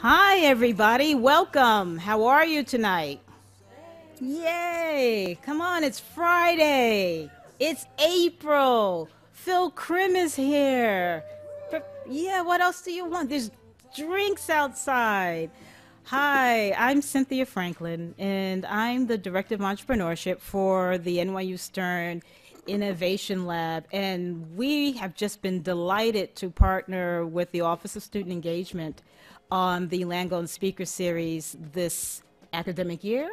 Hi, everybody. Welcome. How are you tonight? Yay! Come on, it's Friday. It's April. Phil Krim is here. Yeah, what else do you want? There's drinks outside. Hi, I'm Cynthia Franklin, and I'm the Director of Entrepreneurship for the NYU Stern Innovation Lab. And we have just been delighted to partner with the Office of Student Engagement on the Langone Speaker Series this academic year,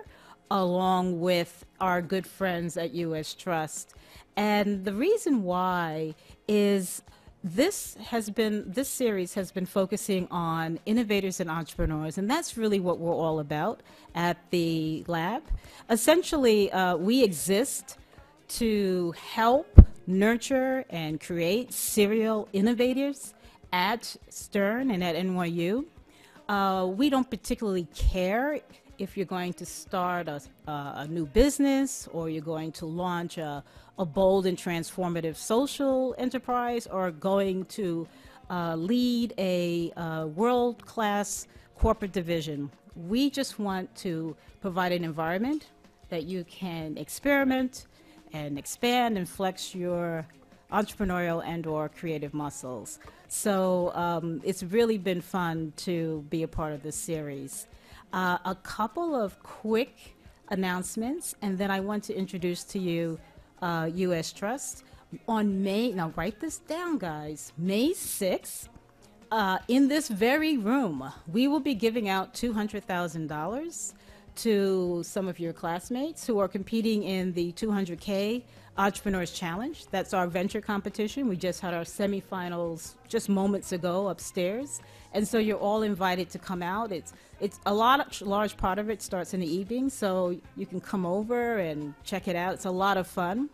along with our good friends at US Trust. And the reason why is this has been this series has been focusing on innovators and entrepreneurs and that's really what we're all about at the lab essentially uh, we exist to help nurture and create serial innovators at stern and at nyu uh, we don't particularly care if you're going to start a, a, new business or you're going to launch a, a bold and transformative social enterprise or going to uh, lead a uh, world class corporate division. We just want to provide an environment that you can experiment and expand and flex your entrepreneurial and or creative muscles. So um, it's really been fun to be a part of this series. Uh, a couple of quick announcements, and then I want to introduce to you uh, U.S. Trust. On May, now write this down, guys, May 6th, uh, in this very room, we will be giving out $200,000 to some of your classmates who are competing in the 200K Entrepreneurs Challenge. That's our venture competition. We just had our semifinals just moments ago upstairs. And so you're all invited to come out. It's it's a lot of, large part of it starts in the evening, so you can come over and check it out. It's a lot of fun.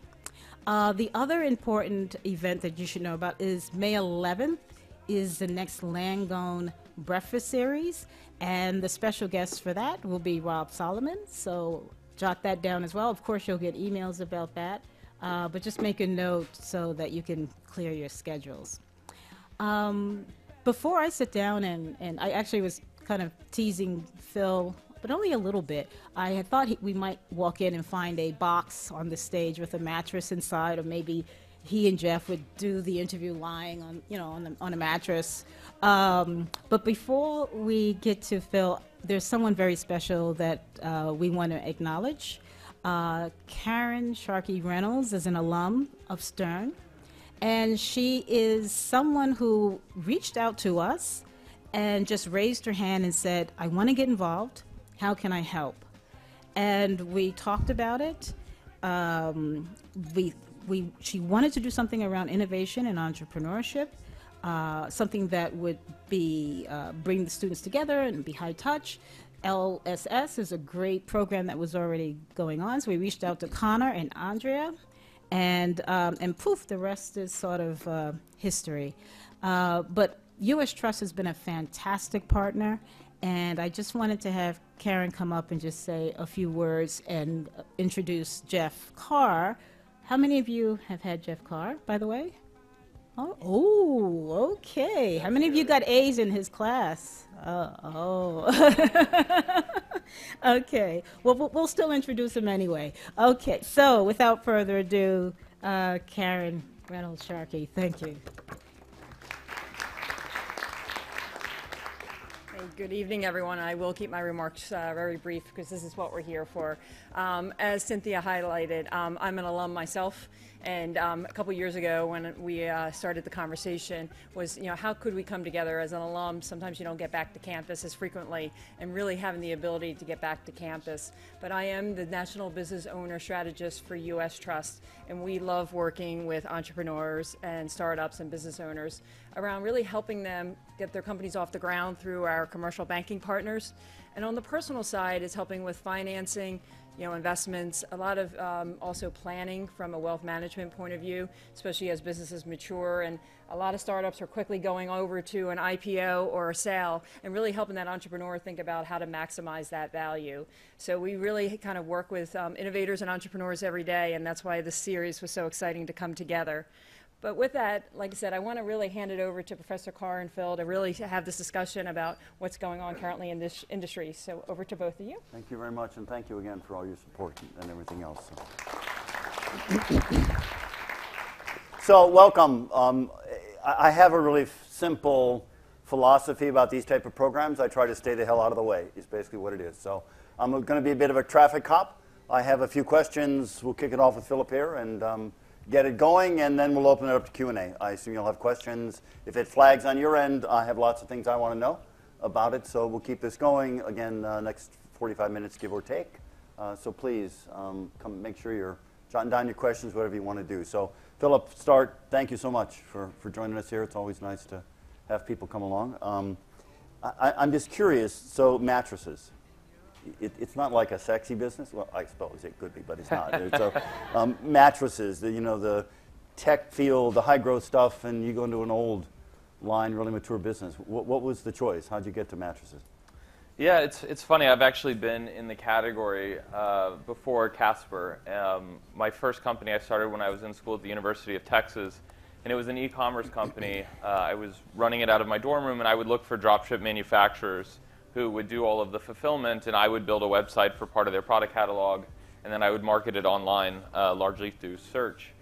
Uh, the other important event that you should know about is May 11th is the next Langone Breakfast Series, and the special guest for that will be Rob Solomon. So jot that down as well. Of course, you'll get emails about that, uh, but just make a note so that you can clear your schedules. Um, before I sit down and, and I actually was kind of teasing Phil, but only a little bit. I had thought he, we might walk in and find a box on the stage with a mattress inside, or maybe he and Jeff would do the interview lying on, you know, on, the, on a mattress. Um, but before we get to Phil, there's someone very special that uh, we want to acknowledge. Uh, Karen Sharkey Reynolds is an alum of Stern, and she is someone who reached out to us and just raised her hand and said, I want to get involved. How can I help? And we talked about it. Um, we, we, she wanted to do something around innovation and entrepreneurship, uh, something that would be uh, bring the students together and be high touch. LSS is a great program that was already going on, so we reached out to Connor and Andrea, and um, and poof, the rest is sort of uh, history. Uh, but U.S. Trust has been a fantastic partner, and I just wanted to have Karen come up and just say a few words and introduce Jeff Carr. How many of you have had Jeff Carr, by the way? Oh, oh okay. How many of you got A's in his class? Uh, oh. okay. Well, we'll still introduce him anyway. Okay. So, without further ado, uh, Karen Reynolds Sharkey, thank you. Good evening, everyone. I will keep my remarks uh, very brief because this is what we're here for. Um, as Cynthia highlighted, um, I'm an alum myself. And um, a couple years ago, when we uh, started the conversation, was you know how could we come together as an alum? Sometimes you don't get back to campus as frequently, and really having the ability to get back to campus. But I am the national business owner strategist for U.S. Trust, and we love working with entrepreneurs and startups and business owners around really helping them get their companies off the ground through our commercial banking partners. And on the personal side, is helping with financing you know, investments, a lot of um, also planning from a wealth management point of view, especially as businesses mature. And a lot of startups are quickly going over to an IPO or a sale and really helping that entrepreneur think about how to maximize that value. So we really kind of work with um, innovators and entrepreneurs every day, and that's why this series was so exciting to come together. But with that, like I said, I want to really hand it over to Professor Carr and Phil to really have this discussion about what's going on currently in this industry. So over to both of you. Thank you very much, and thank you again for all your support and everything else. So, welcome. Um, I have a really simple philosophy about these type of programs. I try to stay the hell out of the way. Is basically what it is. So, I'm going to be a bit of a traffic cop. I have a few questions. We'll kick it off with Philip here and um, get it going, and then we'll open it up to Q and A. I assume you'll have questions. If it flags on your end, I have lots of things I want to know about it. So we'll keep this going again uh, next 45 minutes, give or take. Uh, so please um, come. Make sure you're jotting down your questions, whatever you want to do. So Philip, start. Thank you so much for, for joining us here. It's always nice to have people come along. Um, I, I'm just curious. So mattresses it, it's not like a sexy business. Well, I suppose it could be, but it's not. so, um, mattresses, the, you know, the tech field, the high growth stuff, and you go into an old line, really mature business. What, what was the choice? How'd you get to mattresses? Yeah, it's, it's funny. I've actually been in the category uh, before Casper. Um, my first company I started when I was in school at the University of Texas, and it was an e-commerce company. Uh, I was running it out of my dorm room, and I would look for dropship manufacturers who would do all of the fulfillment, and I would build a website for part of their product catalog, and then I would market it online, uh, largely through search.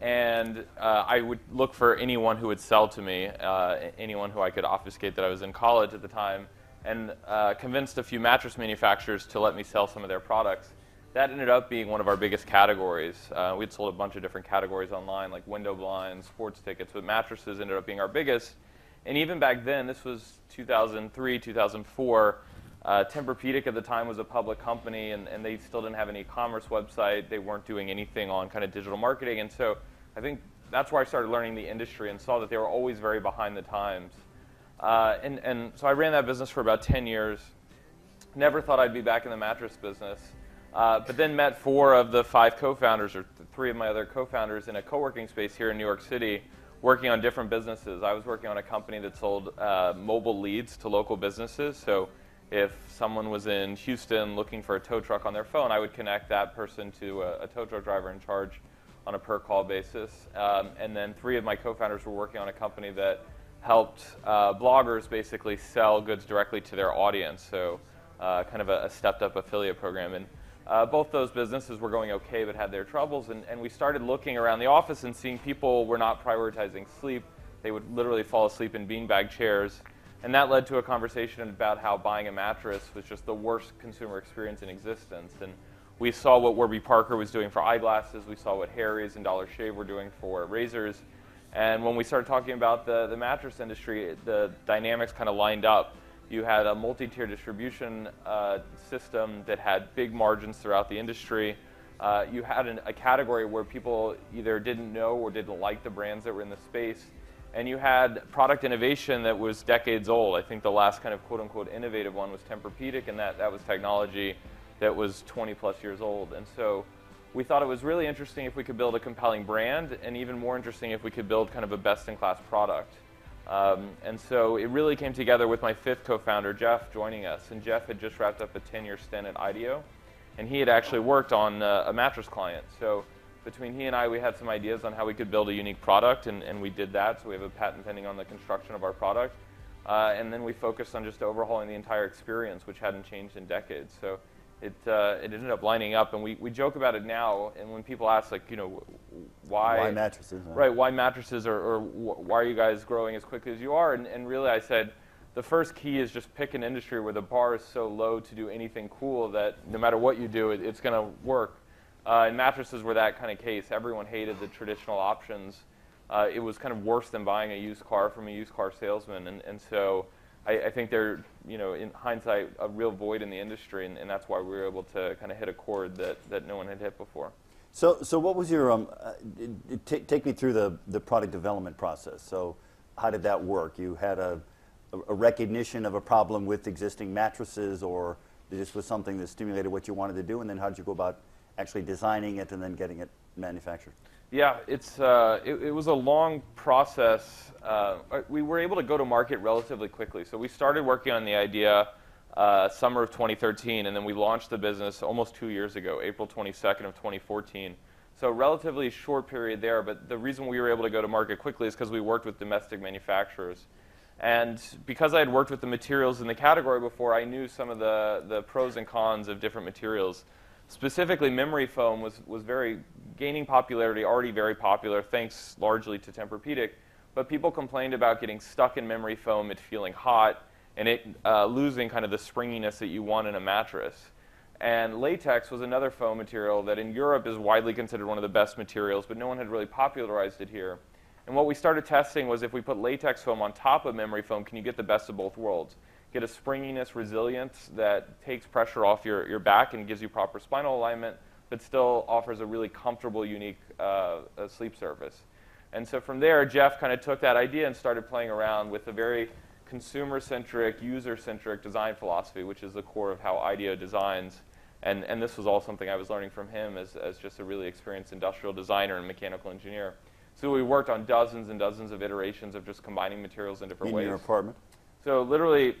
And uh, I would look for anyone who would sell to me, uh, anyone who I could obfuscate that I was in college at the time, and uh, convinced a few mattress manufacturers to let me sell some of their products. That ended up being one of our biggest categories. Uh, we'd sold a bunch of different categories online, like window blinds, sports tickets, but mattresses ended up being our biggest. And even back then, this was 2003, 2004, uh, Tempur-Pedic at the time was a public company, and, and they still didn't have an e-commerce website. They weren't doing anything on kind of digital marketing, and so I think that's where I started learning the industry and saw that they were always very behind the times. Uh, and, and so I ran that business for about 10 years. Never thought I'd be back in the mattress business. Uh, but then met four of the five co-founders, or th- three of my other co-founders, in a co-working space here in New York City, working on different businesses. I was working on a company that sold uh, mobile leads to local businesses. So if someone was in Houston looking for a tow truck on their phone, I would connect that person to a, a tow truck driver in charge on a per call basis. Um, and then three of my co-founders were working on a company that helped uh, bloggers basically sell goods directly to their audience. So uh, kind of a, a stepped up affiliate program. And uh, both those businesses were going okay but had their troubles, and, and we started looking around the office and seeing people were not prioritizing sleep. They would literally fall asleep in beanbag chairs. And that led to a conversation about how buying a mattress was just the worst consumer experience in existence. And we saw what Warby Parker was doing for eyeglasses. We saw what Harry's and Dollar Shave were doing for razors. And when we started talking about the, the mattress industry, the dynamics kind of lined up. You had a multi-tier distribution uh, system that had big margins throughout the industry. Uh, you had an, a category where people either didn't know or didn't like the brands that were in the space. And you had product innovation that was decades old. I think the last kind of quote unquote innovative one was Tempur-Pedic, and that, that was technology that was 20 plus years old. And so we thought it was really interesting if we could build a compelling brand, and even more interesting if we could build kind of a best in class product. Um, and so it really came together with my fifth co-founder, Jeff, joining us. And Jeff had just wrapped up a 10-year stint at IDEO, and he had actually worked on uh, a mattress client. So between he and I, we had some ideas on how we could build a unique product, and, and we did that. So we have a patent pending on the construction of our product. Uh, and then we focused on just overhauling the entire experience, which hadn't changed in decades. So it, uh, it ended up lining up, and we, we joke about it now. And when people ask, like, you know, why Why mattresses? huh? right? Why mattresses, or, or wh- why are you guys growing as quickly as you are? And, and really, I said the first key is just pick an industry where the bar is so low to do anything cool that no matter what you do, it, it's going to work. Uh, and mattresses were that kind of case. Everyone hated the traditional options. Uh, it was kind of worse than buying a used car from a used car salesman, and, and so I, I think there, you know, in hindsight, a real void in the industry, and, and that's why we were able to kind of hit a chord that, that no one had hit before. So, so what was your, um, uh, take me through the, the product development process. So, how did that work? You had a, a a recognition of a problem with existing mattresses, or this was something that stimulated what you wanted to do, and then how did you go about actually designing it and then getting it manufactured? Yeah, it's uh, it, it was a long process. Uh, we were able to go to market relatively quickly. So we started working on the idea uh, summer of 2013, and then we launched the business almost two years ago, April 22nd of 2014. So relatively short period there, but the reason we were able to go to market quickly is because we worked with domestic manufacturers. And because I had worked with the materials in the category before, I knew some of the, the pros and cons of different materials. Specifically, memory foam was, was very gaining popularity, already very popular, thanks largely to Tempur-Pedic. But people complained about getting stuck in memory foam, it feeling hot, and it uh, losing kind of the springiness that you want in a mattress. And latex was another foam material that in Europe is widely considered one of the best materials, but no one had really popularized it here. And what we started testing was if we put latex foam on top of memory foam, can you get the best of both worlds? Get a springiness, resilience that takes pressure off your, your back and gives you proper spinal alignment, but still offers a really comfortable, unique uh, sleep surface. And so from there, Jeff kind of took that idea and started playing around with a very consumer-centric, user-centric design philosophy, which is the core of how IDEO designs. And, and this was all something I was learning from him as, as just a really experienced industrial designer and mechanical engineer. So we worked on dozens and dozens of iterations of just combining materials in different in ways. In your apartment? So literally,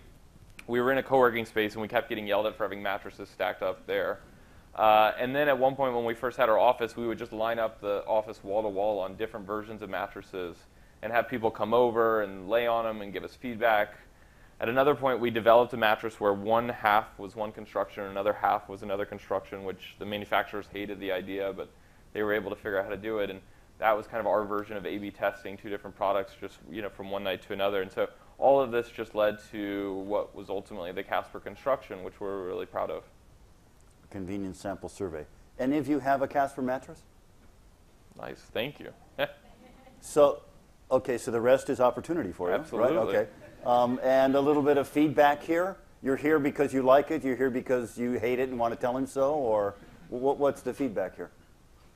we were in a co-working space and we kept getting yelled at for having mattresses stacked up there. Uh, and then at one point when we first had our office, we would just line up the office wall to wall on different versions of mattresses and have people come over and lay on them and give us feedback. At another point, we developed a mattress where one half was one construction and another half was another construction, which the manufacturers hated the idea, but they were able to figure out how to do it. And that was kind of our version of A/B testing two different products, just you know from one night to another. And so all of this just led to what was ultimately the Casper construction, which we're really proud of. Convenience sample survey. Any of you have a Casper mattress? Nice, thank you. so, okay, so the rest is opportunity for you, Absolutely. right? Okay, um, and a little bit of feedback here. You're here because you like it. You're here because you hate it and want to tell him so, or what, what's the feedback here?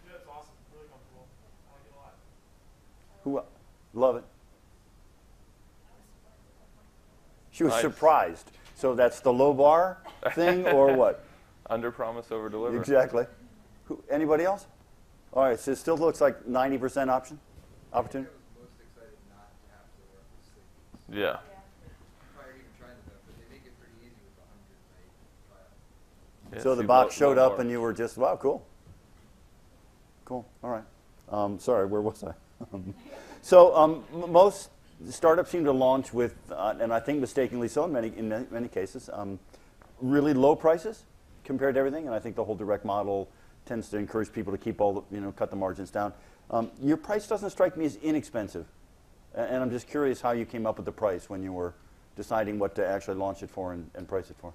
Yeah, it's awesome. Really comfortable. I like it a lot. Who love it? She was Nice. surprised. So that's the low bar thing, or what? Under promise, over deliver. Exactly. Who, anybody else? All right. So it still looks like 90% option, opportunity. Trial. Yeah, So the box low- showed up, bar. and you were just wow, cool. Cool. All right. Um, sorry, where was I? so um, most startups seem to launch with, uh, and I think mistakenly so in many in many, many cases, um, really low prices compared to everything. And I think the whole direct model tends to encourage people to keep all the, you know, cut the margins down. Um, your price doesn't strike me as inexpensive, A- and I'm just curious how you came up with the price when you were deciding what to actually launch it for and, and price it for.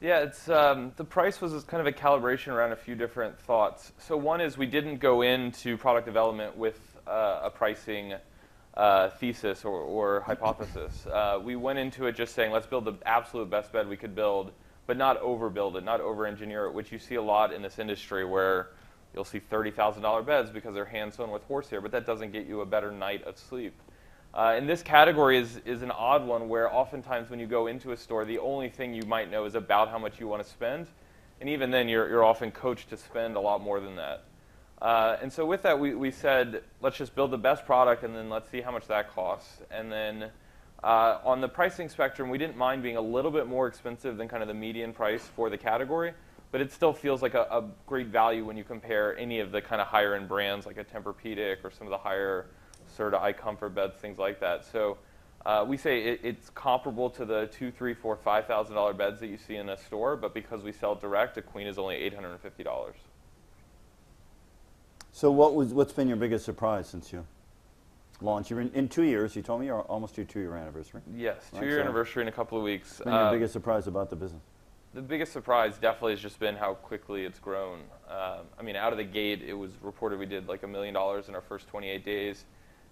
Yeah, it's um, the price was kind of a calibration around a few different thoughts. So one is we didn't go into product development with uh, a pricing uh, thesis or, or hypothesis. Uh, we went into it just saying let's build the absolute best bed we could build, but not overbuild it, not over-engineer it, which you see a lot in this industry where you'll see $30,000 beds because they're hand sewn with horsehair, but that doesn't get you a better night of sleep. Uh, and this category is, is an odd one where oftentimes when you go into a store, the only thing you might know is about how much you want to spend. And even then, you're, you're often coached to spend a lot more than that. Uh, and so with that, we, we said, let's just build the best product and then let's see how much that costs. And then uh, on the pricing spectrum, we didn't mind being a little bit more expensive than kind of the median price for the category, but it still feels like a, a great value when you compare any of the kind of higher end brands like a Tempur-Pedic or some of the higher Serta comfort beds, things like that. So uh, we say it, it's comparable to the two, three, four, five thousand dollar beds that you see in a store, but because we sell direct, a queen is only eight hundred and fifty dollars. So what was what's been your biggest surprise since you launched? You're in, in two years. You told me you're almost your two-year anniversary. Yes, Right, two year so- anniversary in a couple of weeks. What's been your Uh, biggest surprise about the business? The biggest surprise definitely has just been how quickly it's grown. Um, I mean, out of the gate, it was reported we did like a million dollars in our first 28 days,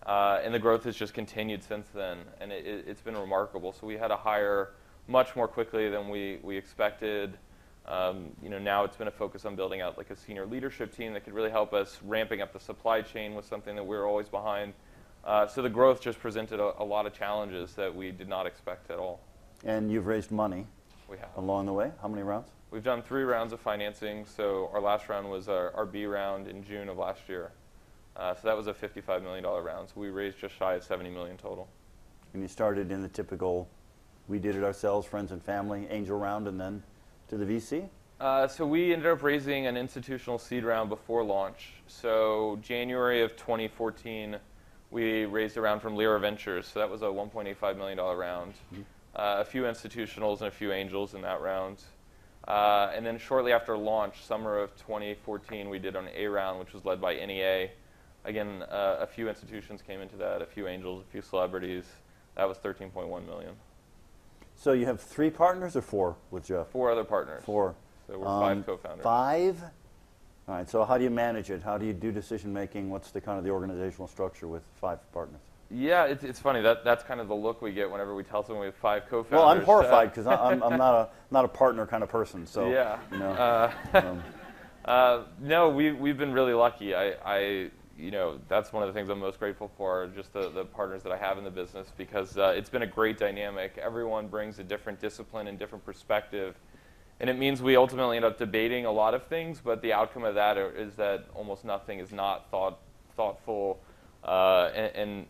uh, and the growth has just continued since then, and it, it, it's been remarkable. So we had to hire much more quickly than we, we expected. Um, you know, now it's been a focus on building out like a senior leadership team that could really help us. Ramping up the supply chain was something that we were always behind. Uh, so the growth just presented a, a lot of challenges that we did not expect at all. And you've raised money We have. along the way. How many rounds? We've done three rounds of financing. So our last round was our, our B round in June of last year. Uh, so that was a $55 million round. So we raised just shy of 70 million total. And you started in the typical, we did it ourselves, friends and family, angel round, and then to the VC. Uh, so we ended up raising an institutional seed round before launch. So January of 2014, we raised a round from Lerer Ventures. So that was a 1.85 million dollar round. Uh, a few institutionals and a few angels in that round. Uh, and then shortly after launch, summer of 2014, we did an A round, which was led by NEA. Again, uh, a few institutions came into that, a few angels, a few celebrities. That was 13.1 million. So you have three partners or four with Jeff? Four other partners. Four. So we're Um, five co-founders. Five? All right, so how do you manage it? How do you do decision making? What's the kind of the organizational structure with five partners? Yeah, it's, it's funny. That, that's kind of the look we get whenever we tell someone we have five co-founders. Well, I'm Uh, horrified because I'm, I'm not a not a partner kind of person. So yeah. you know, Uh, um, uh, no, we, we've been really lucky. I, I, you know, that's one of the things I'm most grateful for, just the, the partners that I have in the business, because uh, it's been a great dynamic. Everyone brings a different discipline and different perspective. And it means we ultimately end up debating a lot of things, but the outcome of that is that almost nothing is not thought, thoughtful, uh, and, and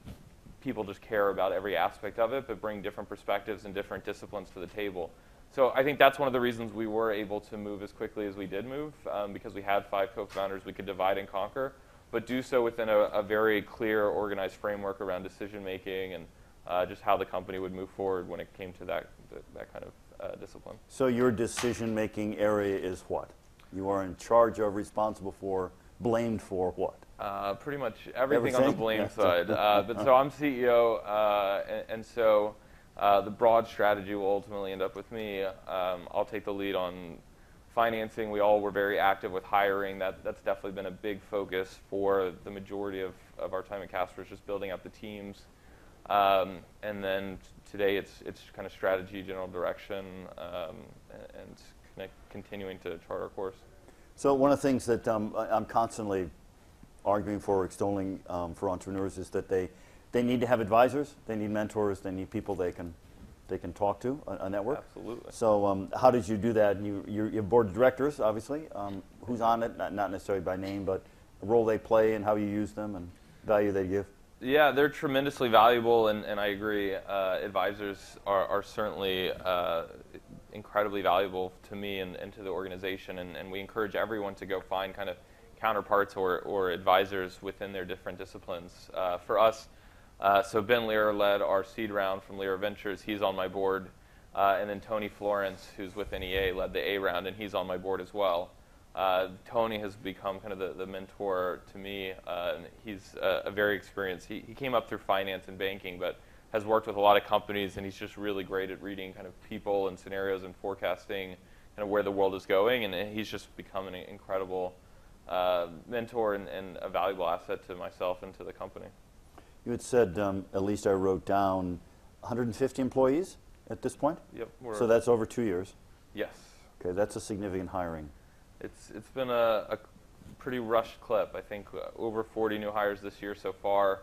people just care about every aspect of it, but bring different perspectives and different disciplines to the table. So I think that's one of the reasons we were able to move as quickly as we did move, um, because we had five co-founders we could divide and conquer, but do so within a, a very clear, organized framework around decision making and uh, just how the company would move forward when it came to that that, that kind of uh, discipline. so your decision making area is what? You are in charge of, responsible for, blamed for what? Uh, pretty much everything, on the blame side. Uh, but so I'm CEO, uh, and, and so uh, the broad strategy will ultimately end up with me. Um, I'll take the lead on financing. We all were very active with hiring. That that's definitely been a big focus for the majority of, of our time at Casper is just building up the teams. Um, and then today it's it's kind of strategy, general direction, um, and, continuing to chart our course. So one of the things that um, I'm constantly arguing for, extolling um, for entrepreneurs is that they, they need to have advisors, they need mentors, they need people they can, they can talk to, a, a network. Absolutely. So um, how did you do that? You, you, you have board of directors, obviously. Um, who's on it? Not, not necessarily by name, but the role they play and how you use them and value they give. Yeah, they're tremendously valuable, and, and I agree. Uh, advisors are, are certainly uh, incredibly valuable to me and, and to the organization, and, and we encourage everyone to go find kind of counterparts or, or advisors within their different disciplines. Uh, for us, uh, so Ben Lerer led our seed round from Lerer Ventures. He's on my board. Uh, and then Tony Florence, who's with NEA, led the A round, and he's on my board as well. Uh, Tony has become kind of the, the mentor to me. Uh, he's a, a very experienced. He, he came up through finance and banking, but has worked with a lot of companies, and he's just really great at reading kind of people and scenarios and forecasting kind of where the world is going. And he's just become an incredible uh, mentor and, and a valuable asset to myself and to the company. You had said, um, at least I wrote down, 150 employees at this point? Yep. We're, So that's over two years. yes. Okay, that's a significant hiring. It's it's been a, a pretty rushed clip. I think uh, over 40 new hires this year so far.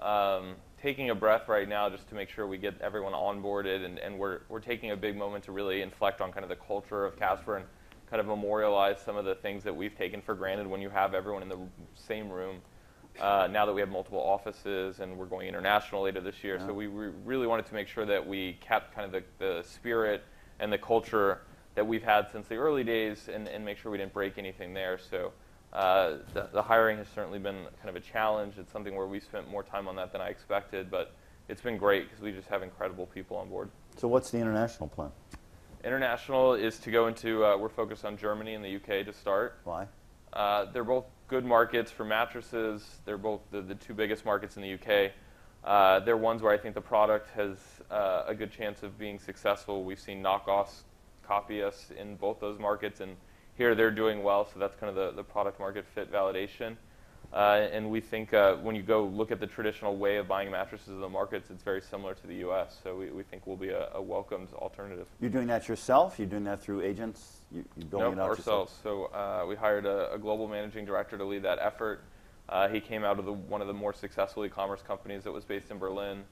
Um, taking a breath right now just to make sure we get everyone onboarded, and, and we're we're taking a big moment to really inflect on kind of the culture of Casper and kind of memorialize some of the things that we've taken for granted when you have everyone in the same room. Uh, now that we have multiple offices and we're going international later this year, so we re- really wanted to make sure that we kept kind of the, the spirit and the culture that we've had since the early days and, and make sure we didn't break anything there. So uh, the, the hiring has certainly been kind of a challenge. It's something where we spent more time on that than I expected, but it's been great because we just have incredible people on board. So what's the international plan? International is to go into, uh, we're focused on Germany and the UK to start. Why? Uh, they're both good markets for mattresses. They're both the, the two biggest markets in the UK. Uh, they're ones where I think the product has uh, a good chance of being successful. We've seen knockoffs copy us in both those markets, and here they're doing well, so that's kind of the, the product market fit validation. Uh, and we think uh, when you go look at the traditional way of buying mattresses in the markets, it's very similar to the US, so we, we think we'll be a, a welcomed alternative. You're doing that yourself? You're doing that through agents? You, you're building Nope, it out ourselves. So uh, we hired a, a global managing director to lead that effort. Uh, he came out of the, one of the more successful e-commerce companies that was based in Berlin,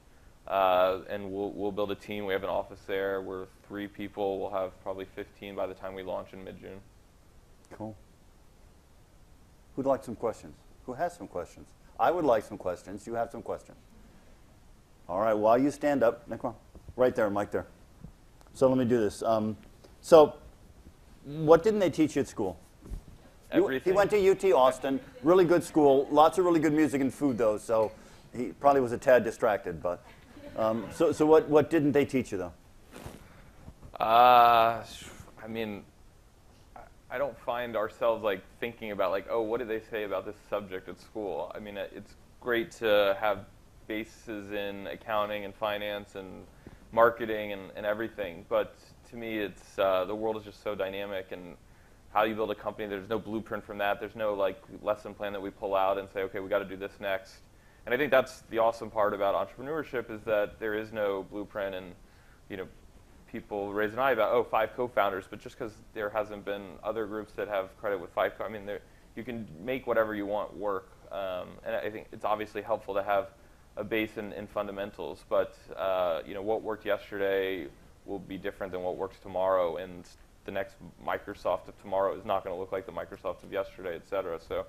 uh, and we'll, we'll build a team. We have an office there. We're three people. We'll have probably 15 by the time we launch in mid-June. Cool. Who'd like some questions? Who has some questions? I would like some questions. You have some questions. All right, while you stand up, Nick, right there, Mike there. So let me do this. Um, so What didn't they teach you at school? You- he went to UT Austin, really good school, lots of really good music and food though, so he probably was a tad distracted. But um, so, so what, what didn't they teach you though? Uh, I mean, I- don't find ourselves like thinking about like, oh, what did they say about this subject at school? I mean, it's great to have bases in accounting and finance and marketing and, and everything, but to me, it's uh, the world is just so dynamic and how you build a company. There's no blueprint from that. There's no like lesson plan that we pull out and say, okay, we got to do this next. And I think that's the awesome part about entrepreneurship is that there is no blueprint and you know people raise an eye about oh five co-founders, but just because there hasn't been other groups that have credit with five, co- I mean there, you can make whatever you want work, um, and I think it's obviously helpful to have a base in, in fundamentals. But uh, you know what worked yesterday will be different than what works tomorrow, and the next Microsoft of tomorrow is not going to look like the Microsoft of yesterday, et cetera. So.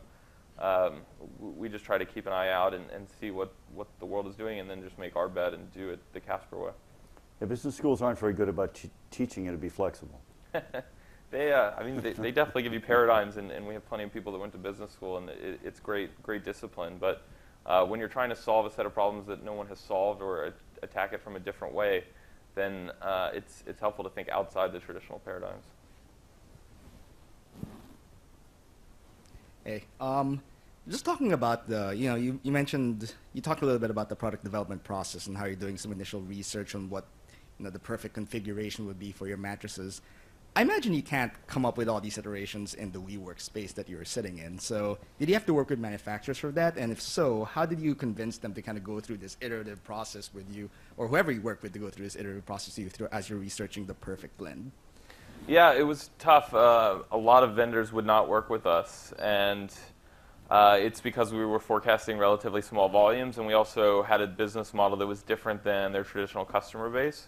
Um, we just try to keep an eye out and, and see what, what the world is doing and then just make our bet and do it the Casper way. Yeah, business schools aren't very good about t- teaching you to be flexible. They, uh, I mean, they, they definitely give you paradigms, and, and we have plenty of people that went to business school, and it, it's great, great discipline. But uh, when you're trying to solve a set of problems that no one has solved or a- attack it from a different way, then uh, it's, it's helpful to think outside the traditional paradigms. Hey, um, just talking about the, you know, you, you mentioned, you talked a little bit about the product development process and how you're doing some initial research on what, you know, the perfect configuration would be for your mattresses. I imagine you can't come up with all these iterations in the WeWork space that you're sitting in. So, did you have to work with manufacturers for that? And if so, how did you convince them to kind of go through this iterative process with you, or whoever you work with to go through this iterative process with you as you're researching the perfect blend? Yeah, it was tough. Uh, a lot of vendors would not work with us, and uh, it's because we were forecasting relatively small volumes, and we also had a business model that was different than their traditional customer base.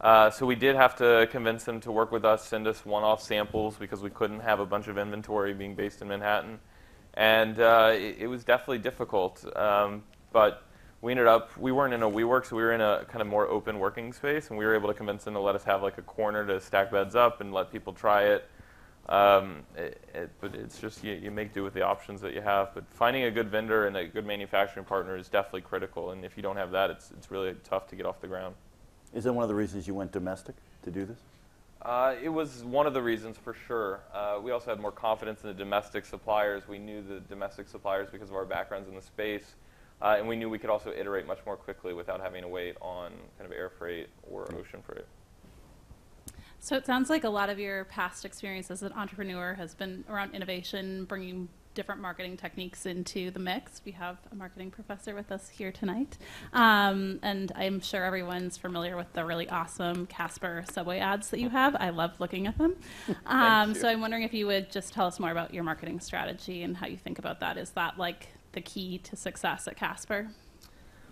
Uh, so we did have to convince them to work with us, send us one-off samples because we couldn't have a bunch of inventory being based in Manhattan, and uh, it, it was definitely difficult. Um, but we ended up we weren't in a WeWork, so we were in a kind of more open working space, and we were able to convince them to let us have like a corner to stack beds up and let people try it. Um, it, it, but it's just you, you make do with the options that you have. But finding a good vendor and a good manufacturing partner is definitely critical. And if you don't have that, it's it's really tough to get off the ground. Is that one of the reasons you went domestic to do this? Uh, it was one of the reasons for sure. Uh, we also had more confidence in the domestic suppliers. We knew the domestic suppliers because of our backgrounds in the space. Uh, and we knew we could also iterate much more quickly without having to wait on kind of air freight or ocean freight. So it sounds like a lot of your past experience as an entrepreneur has been around innovation, bringing different marketing techniques into the mix. We have a marketing professor with us here tonight. Um, and I'm sure everyone's familiar with the really awesome Casper subway ads that you have. I love looking at them. Um, so I'm wondering if you would just tell us more about your marketing strategy and how you think about that. Is that like the key to success at Casper?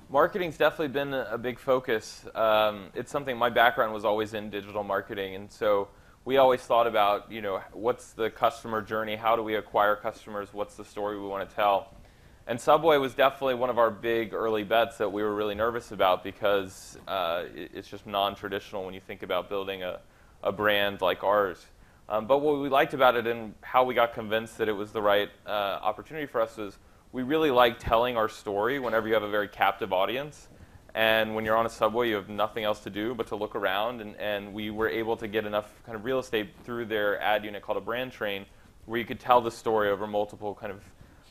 Marketing's definitely been a, big focus. Um, it's something my background was always in digital marketing, and so we always thought about, you know, what's the customer journey? How do we acquire customers? What's the story we want to tell? And Subway was definitely one of our big early bets that we were really nervous about because uh, it- it's just non-traditional when you think about building a, a brand like ours. Um, but what we liked about it and how we got convinced that it was the right uh, opportunity for us is we really like telling our story whenever you have a very captive audience. And when you're on a subway, you have nothing else to do but to look around. And, and we were able to get enough kind of real estate through their ad unit called a brand train where you could tell the story over multiple kind of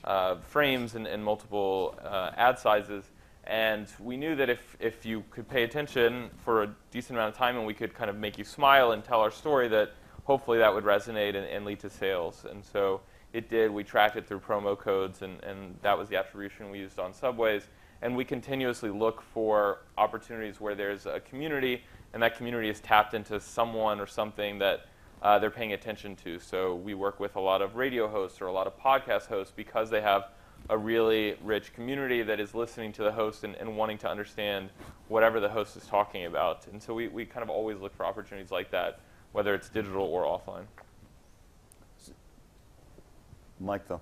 uh, frames and, and multiple uh, ad sizes. And we knew that if, if you could pay attention for a decent amount of time and we could kind of make you smile and tell our story, that hopefully that would resonate and, and lead to sales. And so it did. We tracked it through promo codes, and, and that was the attribution we used on subways. And we continuously look for opportunities where there's a community, and that community is tapped into someone or something that uh, they're paying attention to. So we work with a lot of radio hosts or a lot of podcast hosts because they have a really rich community that is listening to the host and, and wanting to understand whatever the host is talking about. And so we, we kind of always look for opportunities like that, whether it's digital or offline. Mike, though.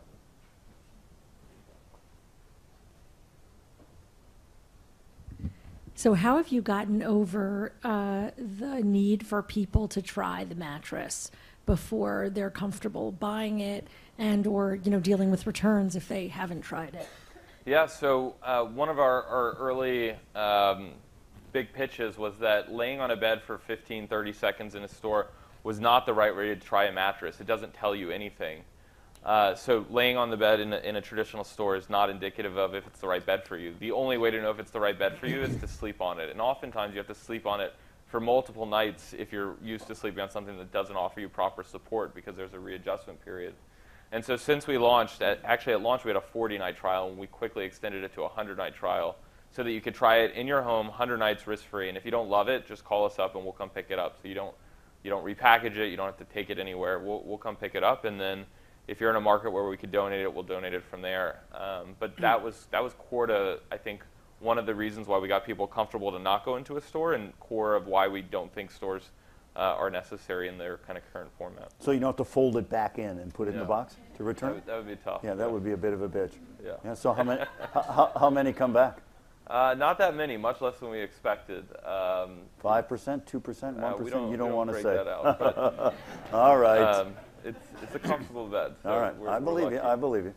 So, how have you gotten over uh, the need for people to try the mattress before they're comfortable buying it, and or you know dealing with returns if they haven't tried it? Yeah, so uh, one of our, our early um, big pitches was that laying on a bed for 15, 30 seconds in a store was not the right way to try a mattress. It doesn't tell you anything. Uh, so laying on the bed in a, in a traditional store is not indicative of if it's the right bed for you. The only way to know if it's the right bed for you is to sleep on it. And oftentimes you have to sleep on it for multiple nights if you're used to sleeping on something that doesn't offer you proper support because there's a readjustment period. And so since we launched, at, actually at launch we had a 40-night trial, and we quickly extended it to a 100-night trial so that you could try it in your home, 100 nights risk-free. And if you don't love it, just call us up and we'll come pick it up. So you don't, you don't repackage it, you don't have to take it anywhere. We'll, we'll come pick it up, and then if you're in a market where we could donate it, we'll donate it from there. Um, but that was, that was core to, I think, one of the reasons why we got people comfortable to not go into a store and core of why we don't think stores uh, are necessary in their kind of current format. So you don't have to fold it back in and put it in the box to That return? would, that would be tough. Yeah, that would be a bit of a bitch. Yeah. Yeah, so how many, how, how- many come back? Uh, not that many, much less than we expected. Um, 5%, 2%, 1%? uh, we don't, you don't want to say. that out. But, All right. um, it's, it's a comfortable bed. so All right. we're- I we're believe you. I believe you.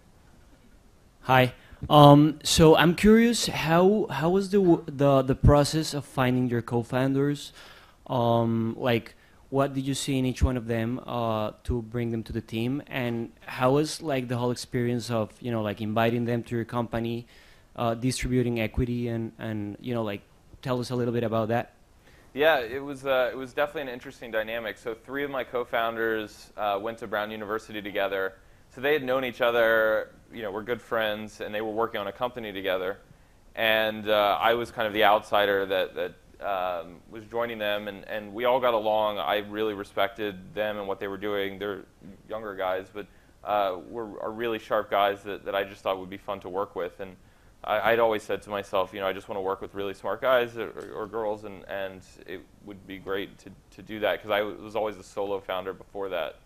Hi. Um, so I'm curious how how was the the the process of finding your co-founders? Um, like, what did you see in each one of them uh, to bring them to the team, and how was like the whole experience of you know like inviting them to your company, uh, distributing equity, and and you know like tell us a little bit about that. Yeah, it was, uh, it was definitely an interesting dynamic. So three of my co-founders uh, went to Brown University together. So they had known each other, you know, were good friends, and they were working on a company together. And uh, I was kind of the outsider that, that um, was joining them, and, and we all got along. I really respected them and what they were doing. They're younger guys, but uh, were are really sharp guys that, that I just thought would be fun to work with. And I, I'd always said to myself, you know, I just want to work with really smart guys or, or girls, and, and it would be great to, to do that because I was always a solo founder before that.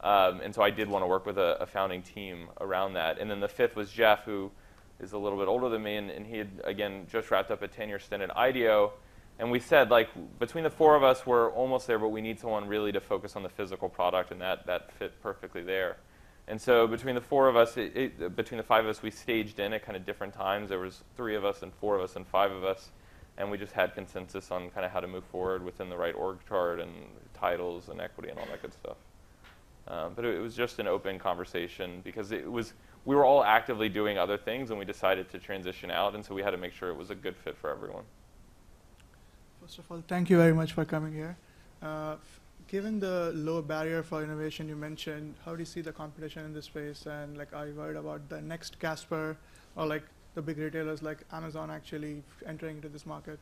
Um, and so I did want to work with a, a founding team around that. And then the fifth was Jeff, who is a little bit older than me, and, and he had, again, just wrapped up a 10 year stint at IDEO. And we said, like, between the four of us, we're almost there, but we need someone really to focus on the physical product, and that, that fit perfectly there. And so between the four of us, it, it, between the five of us, we staged in at kind of different times. There was three of us and four of us and five of us, and we just had consensus on kind of how to move forward within the right org chart and titles and equity and all that good stuff. Um, but it, it was just an open conversation because it was we were all actively doing other things, and we decided to transition out, and so we had to make sure it was a good fit for everyone. First of all, thank you very much for coming here. Uh, given the low barrier for innovation you mentioned, how do you see the competition in this space? And like, are you worried about the next Casper or like the big retailers like Amazon actually entering into this market?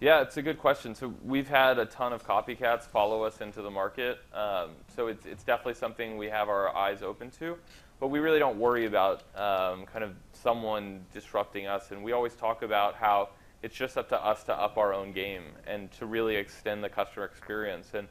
Yeah, it's a good question. So we've had a ton of copycats follow us into the market. Um, so it's, it's definitely something we have our eyes open to. But we really don't worry about um, kind of someone disrupting us. And we always talk about how it's just up to us to up our own game and to really extend the customer experience. And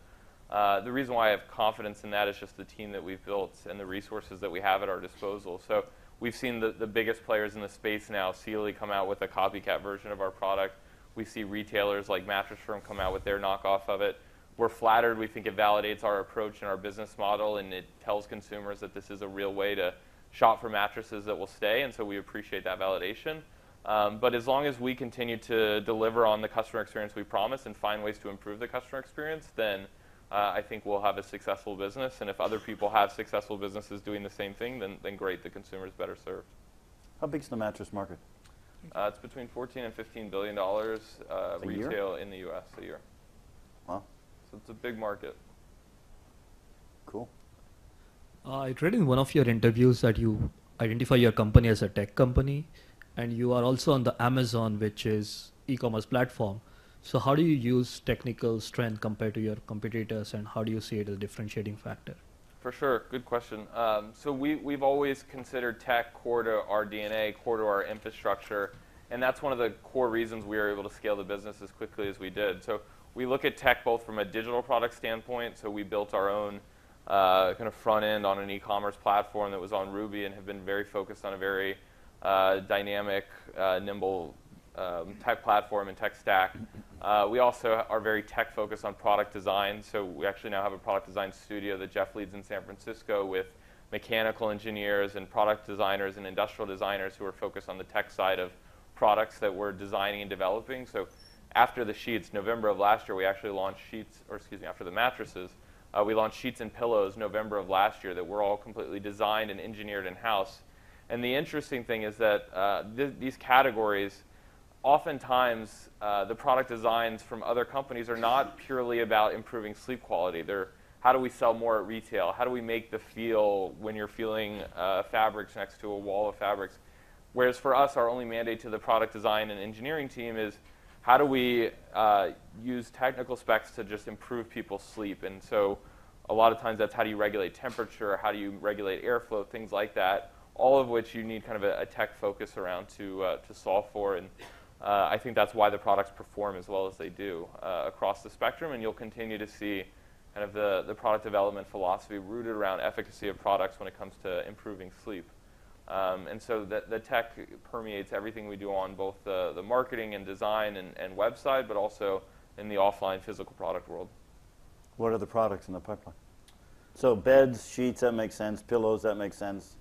uh, the reason why I have confidence in that is just the team that we've built and the resources that we have at our disposal. So we've seen the, the biggest players in the space now, Sealy, come out with a copycat version of our product. We see retailers like Mattress Firm come out with their knockoff of it. We're flattered. We think it validates our approach and our business model, and it tells consumers that this is a real way to shop for mattresses that will stay, and so we appreciate that validation. Um, but as long as we continue to deliver on the customer experience we promise and find ways to improve the customer experience, then uh, I think we'll have a successful business. And if other people have successful businesses doing the same thing, then, then great, the consumer is better served. How big is the mattress market? Uh, it's between 14 and 15 billion dollars uh, A year? retail in the U.S. a year. Wow, So it's a big market. cool. Uh, I read in one of your interviews that you identify your company as a tech company, and you are also on the Amazon, which is e-commerce platform. So how do you use technical strength compared to your competitors, and how do you see it as a differentiating factor? For sure, good question. Um, so we, we've always considered tech core to our DNA, core to our infrastructure, and that's one of the core reasons we were able to scale the business as quickly as we did. So we look at tech both from a digital product standpoint, so we built our own uh, kind of front end on an e-commerce platform that was on Ruby and have been very focused on a very uh, dynamic, uh, nimble um, tech platform and tech stack. Uh, we also are very tech focused on product design. So we actually now have a product design studio that Jeff leads in San Francisco with mechanical engineers and product designers and industrial designers who are focused on the tech side of products that we're designing and developing. So after the sheets, November of last year, we actually launched sheets, or excuse me, after the mattresses, uh, we launched sheets and pillows November of last year that were all completely designed and engineered in house. And the interesting thing is that uh, th- these categories, oftentimes, uh, the product designs from other companies are not purely about improving sleep quality. They're how do we sell more at retail? How do we make the feel when you're feeling uh, fabrics next to a wall of fabrics? Whereas for us, our only mandate to the product design and engineering team is how do we uh, use technical specs to just improve people's sleep? And so a lot of times that's how do you regulate temperature, how do you regulate airflow, things like that, all of which you need kind of a, a tech focus around to, uh, to solve for. And uh, I think that's why the products perform as well as they do uh, across the spectrum. And you'll continue to see kind of the, the product development philosophy rooted around efficacy of products when it comes to improving sleep. Um, and so the, the tech permeates everything we do on both the, the marketing and design and, and website, but also in the offline physical product world. What are the products in the pipeline? So beds, sheets, that makes sense. Pillows, that makes sense.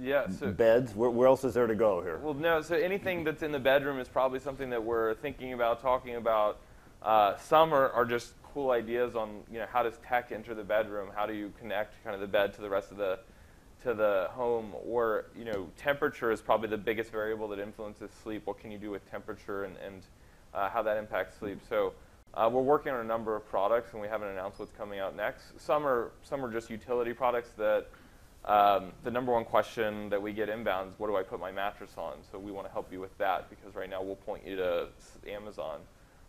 Yeah. So beds. Where, where else is there to go here? Well, no. So anything that's in the bedroom is probably something that we're thinking about, talking about. Uh, some are, are just cool ideas on you know how does tech enter the bedroom? How do you connect kind of the bed to the rest of the to the home or you know temperature is probably the biggest variable that influences sleep what can you do with temperature and, and uh, how that impacts sleep so uh, we're working on a number of products and we haven't announced what's coming out next some are some are just utility products that um, the number one question that we get inbound is what do i put my mattress on so we want to help you with that because right now we'll point you to amazon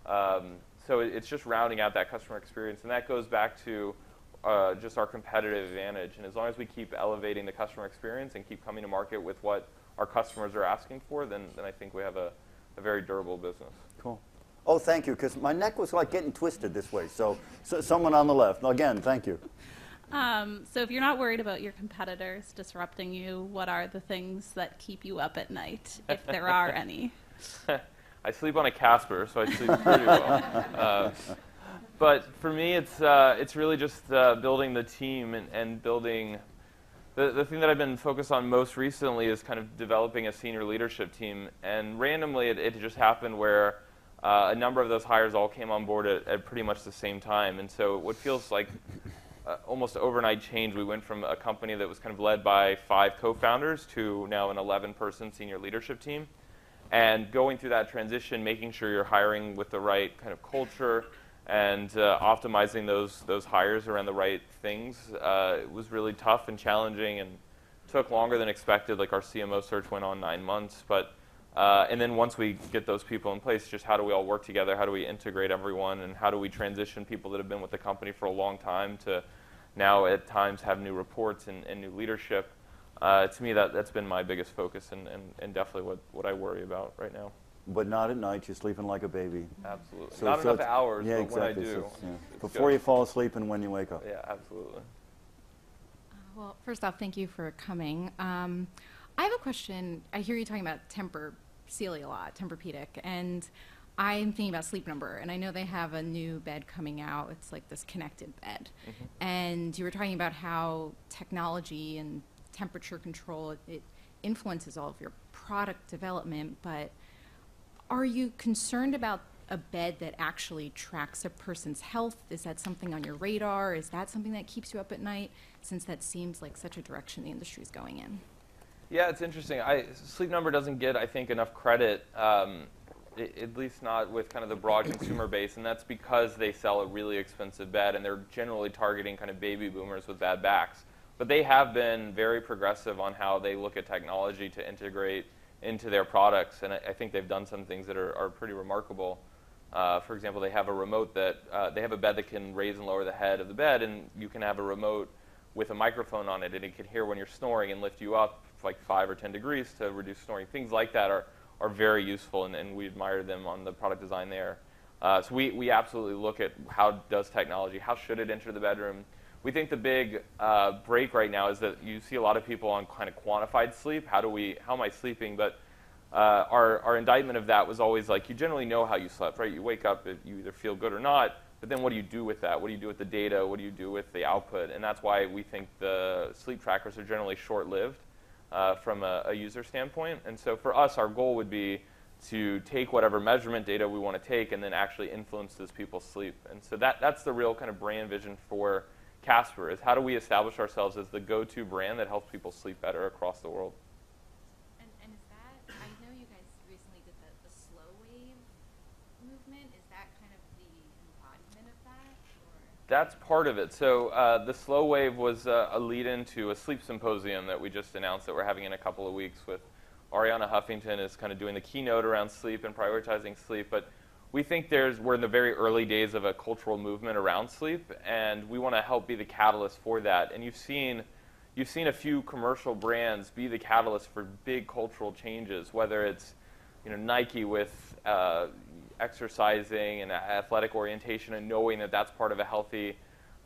um, so it, it's just rounding out that customer experience and that goes back to uh, just our competitive advantage. And as long as we keep elevating the customer experience and keep coming to market with what our customers are asking for, then, then I think we have a, a very durable business. Cool. Oh, thank you, because my neck was like getting twisted this way. So, so someone on the left. Again, thank you. Um, so if you're not worried about your competitors disrupting you, what are the things that keep you up at night, if there are any? I sleep on a Casper, so I sleep pretty well. Uh, but for me, it's uh, it's really just uh, building the team and, and building. The, the thing that I've been focused on most recently is kind of developing a senior leadership team. And randomly, it, it just happened where uh, a number of those hires all came on board at, at, pretty much the same time. And so, what feels like uh, almost overnight change, we went from a company that was kind of led by five co founders to now an 11 person senior leadership team. And going through that transition, making sure you're hiring with the right kind of culture and uh, optimizing those those hires around the right things uh, was really tough and challenging and took longer than expected. Like our CMO search went on nine months, but uh, and then once we get those people in place, just how do we all work together? How do we integrate everyone? And how do we transition people that have been with the company for a long time to now at times have new reports and, and new leadership? Uh, to me, that, that's been my biggest focus and, and, and definitely what, what I worry about right now but not at night. You're sleeping like a baby. Absolutely. So, not so enough hours, yeah, but exactly. when I do. So, yeah. Before good. you fall asleep and when you wake up. Yeah, absolutely. Uh, well, first off, thank you for coming. Um, I have a question. I hear you talking about Tempur Sealy a lot, Tempur-Pedic, and I'm thinking about Sleep Number, and I know they have a new bed coming out. It's like this connected bed, mm-hmm. and you were talking about how technology and temperature control it, it influences all of your product development, but are you concerned about a bed that actually tracks a person's health? Is that something on your radar? Is that something that keeps you up at night? Since that seems like such a direction the industry is going in. Yeah, it's interesting. I, Sleep Number doesn't get, I think, enough credit, um, at least not with kind of the broad consumer base, and that's because they sell a really expensive bed, and they're generally targeting kind of baby boomers with bad backs. But they have been very progressive on how they look at technology to integrate into their products, and I, I think they've done some things that are, are pretty remarkable. Uh, for example, they have a remote that uh, they have a bed that can raise and lower the head of the bed, and you can have a remote with a microphone on it, and it can hear when you're snoring and lift you up like five or ten degrees to reduce snoring. Things like that are are very useful, and, and we admire them on the product design there. Uh, so we, we absolutely look at how does technology, how should it enter the bedroom. We think the big uh, break right now is that you see a lot of people on kind of quantified sleep. How do we, how am I sleeping? But uh, our, our indictment of that was always like you generally know how you slept, right? You wake up, you either feel good or not, but then what do you do with that? What do you do with the data? What do you do with the output? And that's why we think the sleep trackers are generally short lived uh, from a, a user standpoint. And so for us, our goal would be to take whatever measurement data we want to take and then actually influence those people's sleep. And so that, that's the real kind of brand vision for Casper is how do we establish ourselves as the go-to brand that helps people sleep better across the world. And, and is that, I know you guys recently did the, the slow wave movement. Is that kind of the embodiment of that? Or? That's part of it. So uh, the slow wave was uh, a lead into a sleep symposium that we just announced that we're having in a couple of weeks with Arianna Huffington is kind of doing the keynote around sleep and prioritizing sleep. But we think there's we're in the very early days of a cultural movement around sleep, and we want to help be the catalyst for that. And you've seen you've seen a few commercial brands be the catalyst for big cultural changes, whether it's you know Nike with uh, exercising and athletic orientation and knowing that that's part of a healthy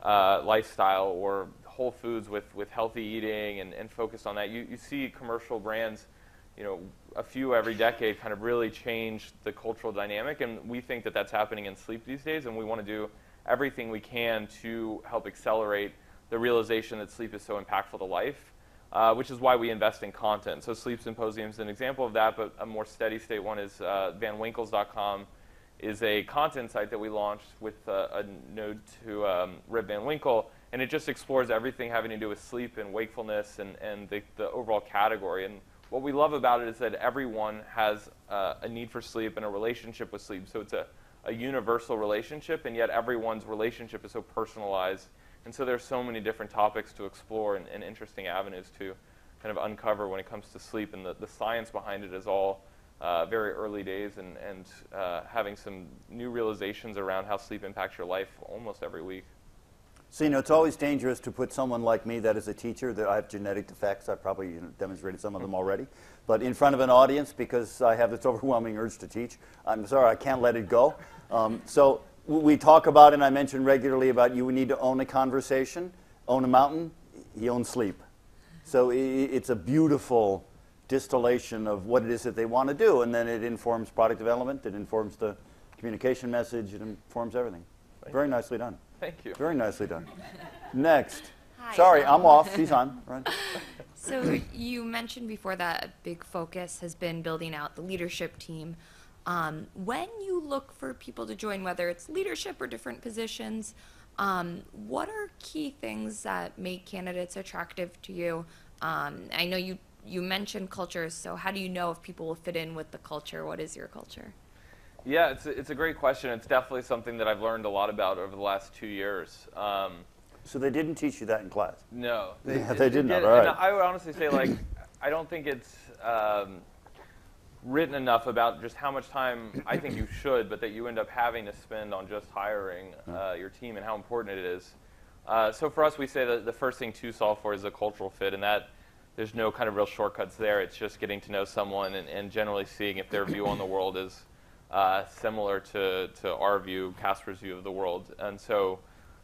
uh, lifestyle, or Whole Foods with, with healthy eating and, and focus on that. You, you see commercial brands you know, a few every decade kind of really change the cultural dynamic. And we think that that's happening in sleep these days. And we want to do everything we can to help accelerate the realization that sleep is so impactful to life, uh, which is why we invest in content. So Sleep Symposium is an example of that, but a more steady state one is uh, vanwinkles.com is a content site that we launched with uh, a node to um, Rip Van Winkle, and it just explores everything having to do with sleep and wakefulness and, and the, the overall category. And what we love about it is that everyone has uh, a need for sleep and a relationship with sleep. So it's a, a universal relationship, and yet everyone's relationship is so personalized. And so there's so many different topics to explore and, and interesting avenues to kind of uncover when it comes to sleep. And the, the science behind it is all uh, very early days and, and uh, having some new realizations around how sleep impacts your life almost every week. So, you know, it's always dangerous to put someone like me that is a teacher, that I have genetic defects, I've probably you know, demonstrated some of them already, but in front of an audience because I have this overwhelming urge to teach. I'm sorry, I can't let it go. Um, so we talk about, and I mention regularly about you need to own a conversation, own a mountain, he owns sleep. So it's a beautiful distillation of what it is that they want to do, and then it informs product development, it informs the communication message, it informs everything. Very nicely done. Thank you. Very nicely done. Next. Hi, Sorry, um, I'm off. She's on. Right. So you mentioned before that a big focus has been building out the leadership team. Um, when you look for people to join, whether it's leadership or different positions, um, what are key things that make candidates attractive to you? Um, I know you you mentioned culture, so how do you know if people will fit in with the culture? What is your culture? Yeah, it's a, it's a great question. It's definitely something that I've learned a lot about over the last two years. Um, so they didn't teach you that in class? No. They, yeah, they didn't. Yeah, all right. I would honestly say, like, I don't think it's um, written enough about just how much time I think you should, but that you end up having to spend on just hiring uh, your team and how important it is. Uh, so for us, we say that the first thing to solve for is a cultural fit, and that there's no kind of real shortcuts there. It's just getting to know someone and, and generally seeing if their view on the world is uh, similar to, to our view, Casper's view of the world. And so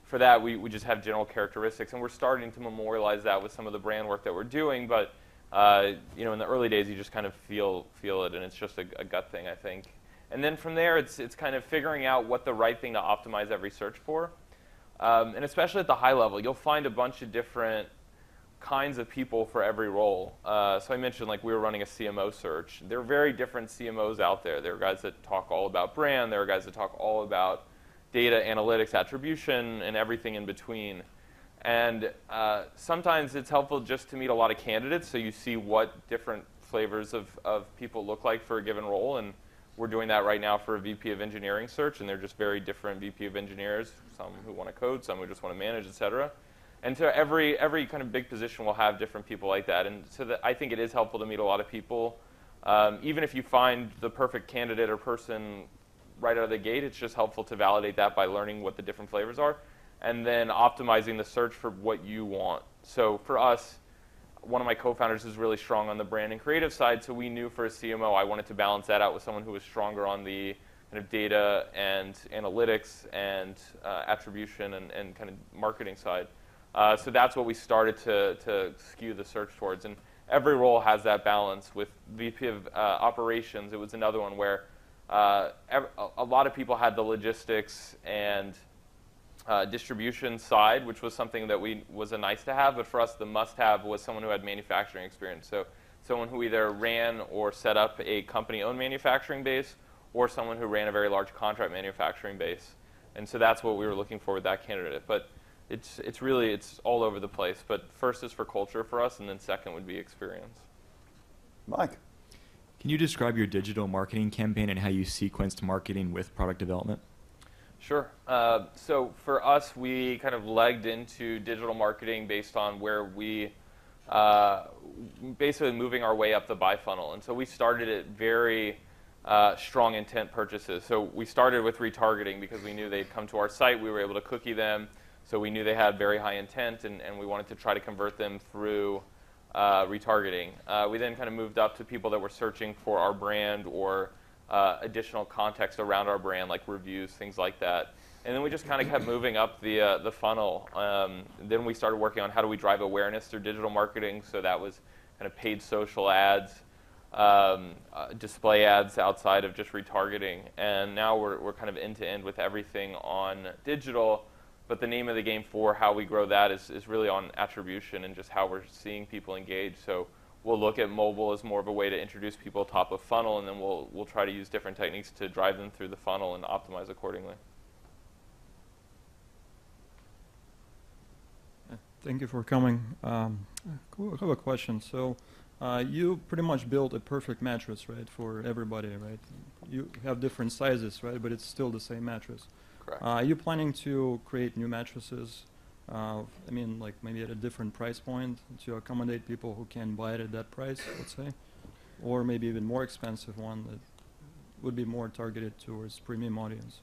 for that, we, we just have general characteristics. And we're starting to memorialize that with some of the brand work that we're doing. But uh, you know, in the early days, you just kind of feel, feel it, and it's just a, a gut thing, I think. And then from there, it's, it's kind of figuring out what the right thing to optimize every search for. Um, and especially at the high level, you'll find a bunch of different kinds of people for every role. Uh, so I mentioned like we were running a CMO search. There are very different CMOs out there. There are guys that talk all about brand. There are guys that talk all about data analytics, attribution, and everything in between. And uh, sometimes it's helpful just to meet a lot of candidates so you see what different flavors of, of people look like for a given role. And we're doing that right now for a VP of engineering search, and they're just very different VP of engineers, some who want to code, some who just want to manage, et cetera. And so every every kind of big position will have different people like that. And so I think it is helpful to meet a lot of people. Um, even if you find the perfect candidate or person right out of the gate, it's just helpful to validate that by learning what the different flavors are, and then optimizing the search for what you want. So for us, one of my co-founders is really strong on the brand and creative side, so we knew for a CMO I wanted to balance that out with someone who was stronger on the kind of data and analytics and uh, attribution and, and kind of marketing side. Uh, so that's what we started to, to skew the search towards. And every role has that balance. With VP of uh, operations, it was another one where uh, ev- a, lot of people had the logistics and uh, distribution side, which was something that we was a nice to have, but for us the must have was someone who had manufacturing experience. So someone who either ran or set up a company-owned manufacturing base, or someone who ran a very large contract manufacturing base. And so that's what we were looking for with that candidate. But it's it's really it's all over the place. But first is for culture for us, and then second would be experience. Mike. Can you describe your digital marketing campaign and how you sequenced marketing with product development? Sure. Uh, so for us, we kind of legged into digital marketing based on where we uh, basically moving our way up the buy funnel. And so we started at very uh, strong intent purchases. So we started with retargeting because we knew they'd come to our site. We were able to cookie them. So we knew they had very high intent, and, and we wanted to try to convert them through uh, retargeting. Uh, we then kind of moved up to people that were searching for our brand or uh, additional context around our brand, like reviews, things like that. And then we just kind of kept moving up the, uh, the funnel. Um, then we started working on how do we drive awareness through digital marketing. So that was kind of paid social ads, um, uh, display ads outside of just retargeting. And now we're, we're kind of end to end with everything on digital. But the name of the game for how we grow that is, is really on attribution and just how we're seeing people engage. So we'll look at mobile as more of a way to introduce people top of funnel, and then we'll, we'll try to use different techniques to drive them through the funnel and optimize accordingly. Thank you for coming. Um. I have a question. So, uh, you pretty much built a perfect mattress, right, for everybody, right? You have different sizes, right, but it's still the same mattress. Correct. Uh, are you planning to create new mattresses? Uh, I mean, like maybe at a different price point to accommodate people who can buy it at that price, let's say, or maybe even more expensive one that would be more targeted towards premium audience.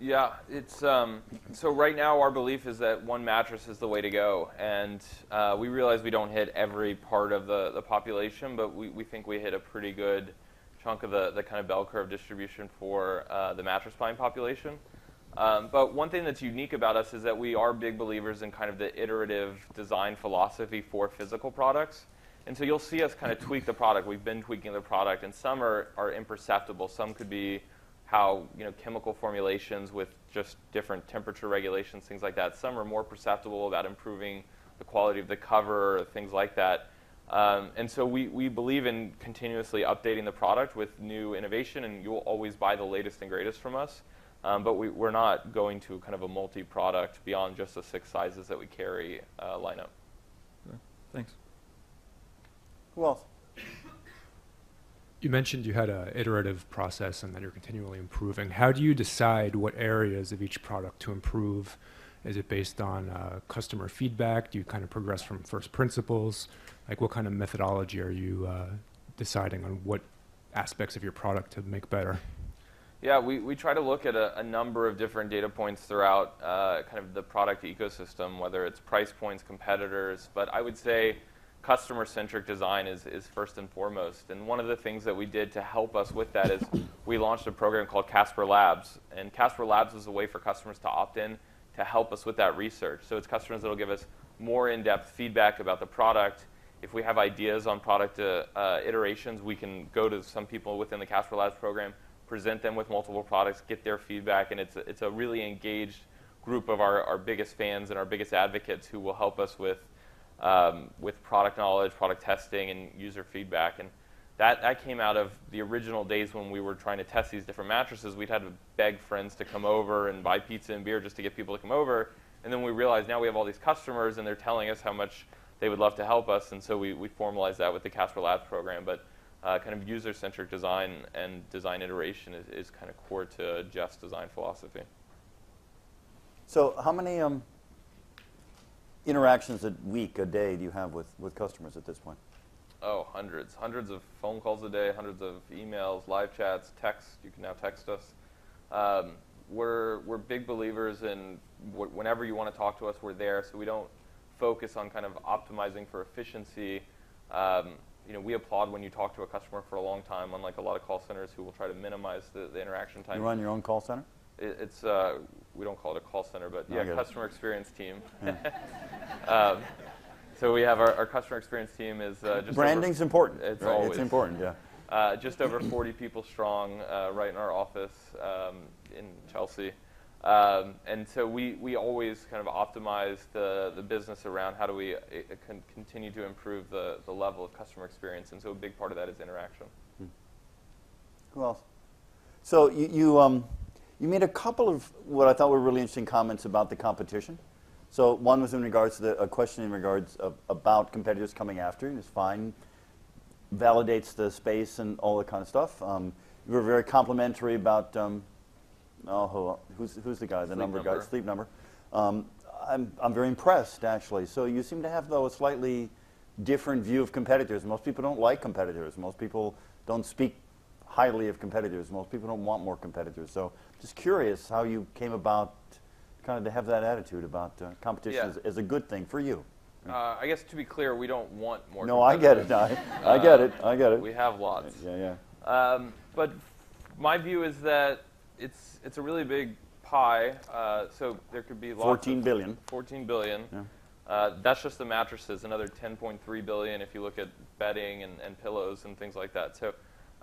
Yeah, it's um, so right now our belief is that one mattress is the way to go, and uh, we realize we don't hit every part of the, the population, but we, we think we hit a pretty good chunk of the, the kind of bell curve distribution for uh, the mattress buying population. Um, but one thing that's unique about us is that we are big believers in kind of the iterative design philosophy for physical products. And so you'll see us kind of tweak the product. We've been tweaking the product, and some are, are imperceptible. Some could be how you know chemical formulations with just different temperature regulations, things like that. Some are more perceptible about improving the quality of the cover, things like that. Um, and so we, we believe in continuously updating the product with new innovation, and you'll always buy the latest and greatest from us. Um, but we, we're not going to kind of a multi-product beyond just the six sizes that we carry uh, lineup. Okay. Thanks. Who else? You mentioned you had an iterative process and that you're continually improving. How do you decide what areas of each product to improve? Is it based on uh, customer feedback? Do you kind of progress from first principles? Like, what kind of methodology are you uh, deciding on what aspects of your product to make better? Yeah, we, we try to look at a, a number of different data points throughout uh, kind of the product ecosystem, whether it's price points, competitors, but I would say customer-centric design is, is first and foremost. And one of the things that we did to help us with that is we launched a program called Casper Labs. And Casper Labs is a way for customers to opt in to help us with that research. So it's customers that will give us more in-depth feedback about the product. If we have ideas on product uh, uh, iterations, we can go to some people within the Casper Labs program, present them with multiple products, get their feedback, and it's a, it's a really engaged group of our, our biggest fans and our biggest advocates who will help us with um, with product knowledge, product testing, and user feedback. And that, that came out of the original days when we were trying to test these different mattresses. We'd had to beg friends to come over and buy pizza and beer just to get people to come over. And then we realized now we have all these customers and they're telling us how much they would love to help us. And so we, we formalized that with the Casper Labs program. But uh, kind of user centric design and design iteration is, is kind of core to Jeff's design philosophy. So, how many um, interactions a week, a day do you have with, with customers at this point? Oh, hundreds. Hundreds of phone calls a day, hundreds of emails, live chats, text. You can now text us. Um, we're, we're big believers in wh- whenever you want to talk to us, we're there. So we don't focus on kind of optimizing for efficiency. Um, you know, we applaud when you talk to a customer for a long time, unlike a lot of call centers who will try to minimize the, the interaction time. You run your own call center? It, it's uh, we don't call it a call center, but I yeah, get it. customer experience team. Yeah. um, So we have our, our customer experience team is uh, just Branding's over, important. It's right? always It's important. Yeah. uh, just over 40 people strong, uh, right in our office um, in Chelsea. Um, and so we, we always kind of optimize the, the business around how do we uh, con- continue to improve the, the level of customer experience. And so a big part of that is interaction. Who else? So you you, um, you made a couple of what I thought were really interesting comments about the competition. So one was in regards to the, a question in regards of about competitors coming after you. It's fine, validates the space and all that kind of stuff. Um, you were very complimentary about um, oh who, who's who's the guy the Sleep number, guy sleep number. Um, I'm I'm very impressed actually. So you seem to have though a slightly different view of competitors. Most people don't like competitors. Most people don't speak highly of competitors. Most people don't want more competitors. So just curious how you came about kind of to have that attitude about uh, competition Yeah. as, as a good thing for you. Uh, I guess to be clear, we don't want more. No, I get it. I, I get it. I get it. We have lots. Yeah, yeah. Um, but f- my view is that it's it's a really big pie. Uh, so there could be lots 14 of billion. 14 billion. Yeah. Uh, that's just the mattresses. Another 10.3 billion if you look at bedding and, and pillows and things like that. So,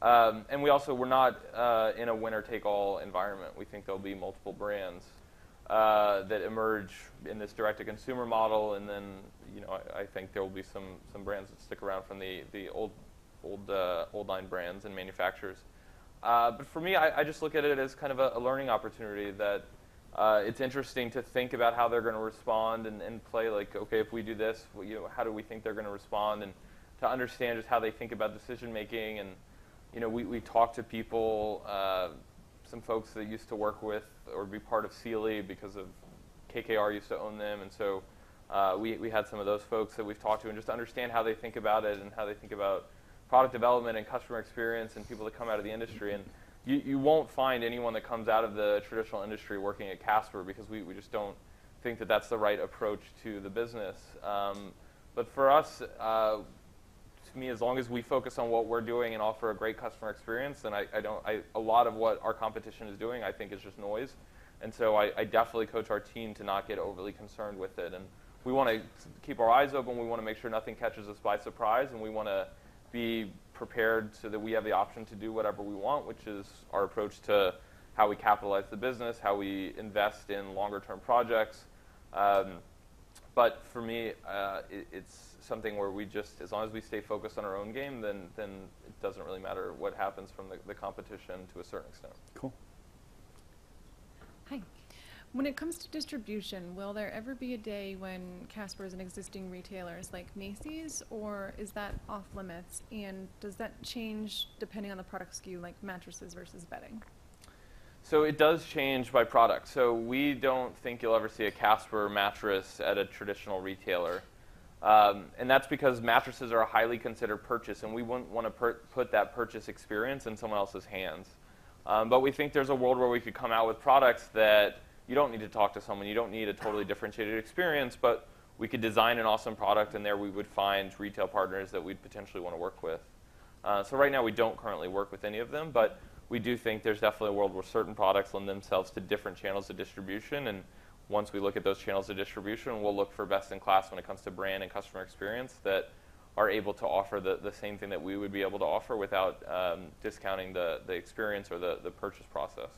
um, and we also we're not uh, in a winner-take-all environment. We think there'll be multiple brands uh, that emerge in this direct-to-consumer model, and then you know I, I think there will be some some brands that stick around from the the old old uh, old line brands and manufacturers. Uh, but for me, I, I just look at it as kind of a, a learning opportunity that uh, it's interesting to think about how they're going to respond and, and play like, okay, if we do this, you know, how do we think they're going to respond, and to understand just how they think about decision making. And you know, we, we talk to people, uh, some folks that used to work with or be part of Sealy because of KKR used to own them, and so uh, we, we had some of those folks that we've talked to and just to understand how they think about it and how they think about product development and customer experience and people that come out of the industry. And you, you won't find anyone that comes out of the traditional industry working at Casper because we, we just don't think that that's the right approach to the business. Um, but for us, uh, to me, as long as we focus on what we're doing and offer a great customer experience, then I, I don't. I, a lot of what our competition is doing, I think, is just noise. And so I, I definitely coach our team to not get overly concerned with it. And we want to keep our eyes open. We want to make sure nothing catches us by surprise, and we want to be prepared so that we have the option to do whatever we want, which is our approach to how we capitalize the business, how we invest in longer-term projects. Um, but for me, uh, it, it's something where we just, as long as we stay focused on our own game, then then it doesn't really matter what happens from the, the competition to a certain extent. Cool. Hi. When it comes to distribution, will there ever be a day when Casper is an existing retailer like Macy's, or is that off limits? And does that change depending on the product SKU, like mattresses versus bedding? So it does change by product. So we don't think you'll ever see a Casper mattress at a traditional retailer. Um, and that's because mattresses are a highly considered purchase, and we wouldn't want to per- put that purchase experience in someone else's hands. Um, but we think there's a world where we could come out with products that you don't need to talk to someone, you don't need a totally differentiated experience, but we could design an awesome product, and there we would find retail partners that we'd potentially want to work with. Uh, so right now we don't currently work with any of them, but we do think there's definitely a world where certain products lend themselves to different channels of distribution. And once we look at those channels of distribution, we'll look for best in class when it comes to brand and customer experience that are able to offer the, the same thing that we would be able to offer without um, discounting the, the experience or the, the purchase process.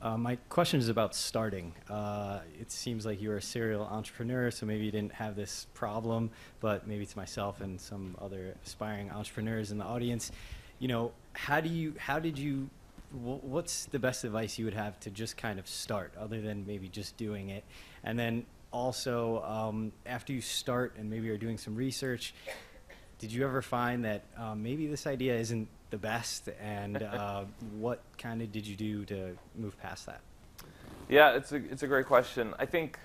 Uh, my question is about starting. Uh, it seems like you're a serial entrepreneur, so maybe you didn't have this problem, but maybe to myself and some other aspiring entrepreneurs in the audience, you know, how do you, how did you, wh- what's the best advice you would have to just kind of start, other than maybe just doing it? And then also, um, after you start and maybe you're doing some research, did you ever find that um, maybe this idea isn't the best, and uh, what kind of did you do to move past that? Yeah, it's a, it's a great question. I think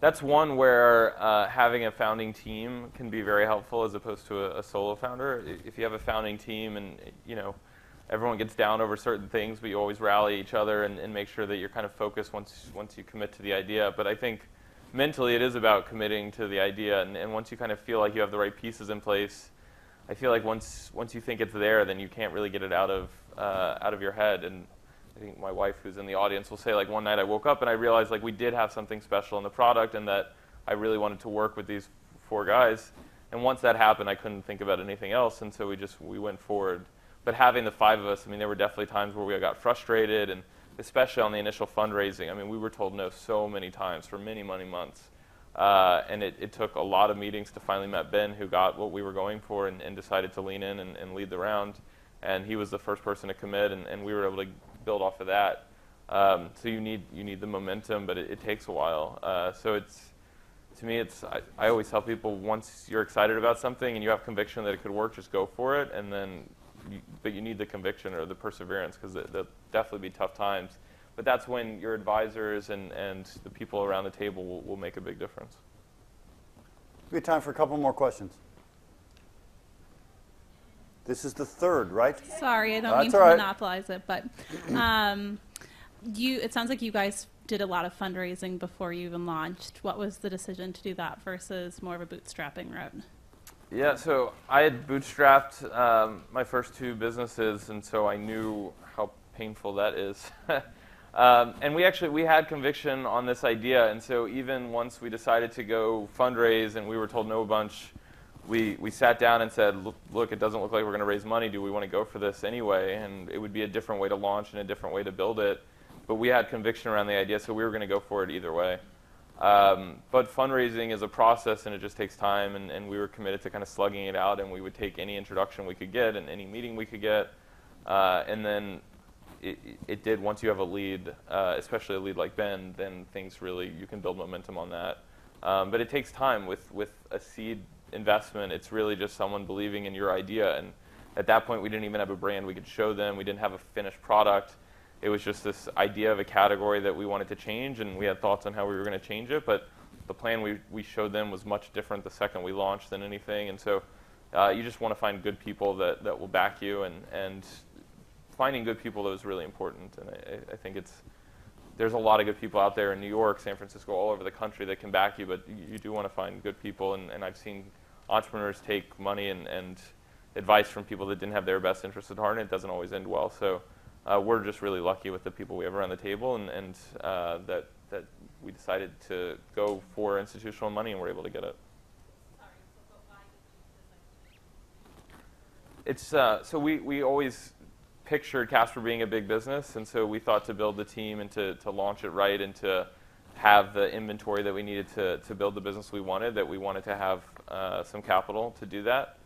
that's one where uh, having a founding team can be very helpful as opposed to a, a solo founder. If you have a founding team and, you know, everyone gets down over certain things, but you always rally each other and, and make sure that you're kind of focused once, once you commit to the idea. But I think mentally it is about committing to the idea. And, and once you kind of feel like you have the right pieces in place, I feel like once, once you think it's there, then you can't really get it out of, uh, out of your head. And I think my wife, who's in the audience, will say like one night I woke up and I realized like we did have something special in the product, and that I really wanted to work with these four guys. And once that happened, I couldn't think about anything else, and so we just we went forward. But having the five of us, I mean, there were definitely times where we got frustrated, and especially on the initial fundraising. I mean, we were told no so many times for many, many months. Uh, and it, it, took a lot of meetings to finally met Ben, who got what we were going for and, and decided to lean in and, and, lead the round. And he was the first person to commit, and, and we were able to build off of that. Um, so you need you need the momentum, but it, it takes a while. Uh, so it's to me, it's I, I, always tell people once you're excited about something and you have conviction that it could work, just go for it. And then, you, but you need the conviction or the perseverance because there'll definitely be tough times. But that's when your advisors and, and the people around the table will, will make a big difference. We have time for a couple more questions. This is the third, right? Sorry, I don't That's mean to right. monopolize it, but um, you. It sounds like you guys did a lot of fundraising before you even launched. What was the decision to do that versus more of a bootstrapping route? Yeah, so I had bootstrapped um, my first two businesses, and so I knew how painful that is. um, and we actually we had conviction on this idea, and so even once we decided to go fundraise, and we were told no a bunch, we we sat down and said, look, look it doesn't look like we're going to raise money. Do we want to go for this anyway? And it would be a different way to launch and a different way to build it but we had conviction around the idea, so we were going to go for it either way. Um, but fundraising is a process, and it just takes time, and, and, we were committed to kind of slugging it out, and we would take any introduction we could get and any meeting we could get, uh, and then it, it, did. Once you have a lead, uh, especially a lead like Ben, then things really you can build momentum on that. Um, but it takes time with with a seed investment. It's really just someone believing in your idea, and at that point, we didn't even have a brand we could show them. We didn't have a finished product it was just this idea of a category that we wanted to change, and we had thoughts on how we were going to change it. But the plan we, we showed them was much different the second we launched than anything. And so uh, you just want to find good people that, that will back you, and, and finding good people that was really important. And I, I think it's there's a lot of good people out there in New York, San Francisco, all over the country that can back you, but you, you do want to find good people. And, and I've seen entrepreneurs take money and, and advice from people that didn't have their best interests at heart, and it doesn't always end well. So uh, we're just really lucky with the people we have around the table, and, and uh, that that we decided to go for institutional money, and we're able to get it. It's uh, so we, we always pictured Casper being a big business, and so we thought to build the team and to, to launch it right and to have the inventory that we needed to, to build the business we wanted, that we wanted to have uh, some capital to do that.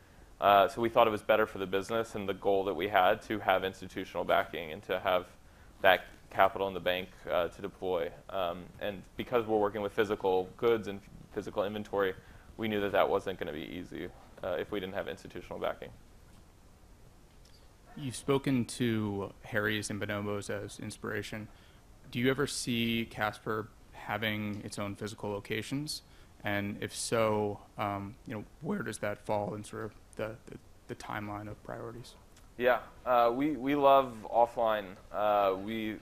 Uh, so we thought it was better for the business and the goal that we had to have institutional backing and to have that capital in the bank uh, to deploy. Um, and because we're working with physical goods and physical inventory, we knew that that wasn't going to be easy uh, if we didn't have institutional backing. You've spoken to Harry's and Bonobos as inspiration. Do you ever see Casper having its own physical locations? And if so, um, you know, where does that fall in sort of the, the, the timeline of priorities? Yeah, uh, we, we love offline. Uh, we,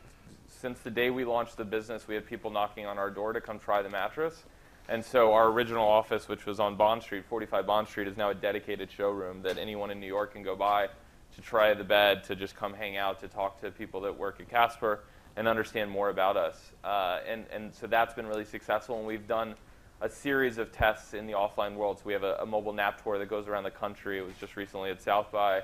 since the day we launched the business, we had people knocking on our door to come try the mattress. And so our original office, which was on Bond Street, 45 Bond Street, is now a dedicated showroom that anyone in New York can go by to try the bed, to just come hang out, to talk to people that work at Casper and understand more about us. Uh, and, and so that's been really successful. And we've done a series of tests in the offline world. So we have a, a, mobile nap tour that goes around the country. It was just recently at South by,